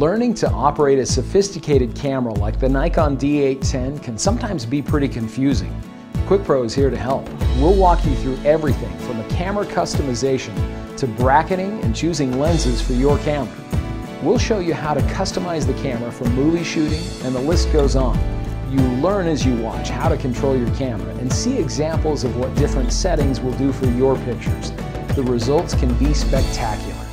Learning to operate a sophisticated camera like the Nikon D810 can sometimes be pretty confusing. QuickPro is here to help. We'll walk you through everything from a camera customization to bracketing and choosing lenses for your camera. We'll show you how to customize the camera for movie shooting and the list goes on. You learn as you watch how to control your camera and see examples of what different settings will do for your pictures. The results can be spectacular.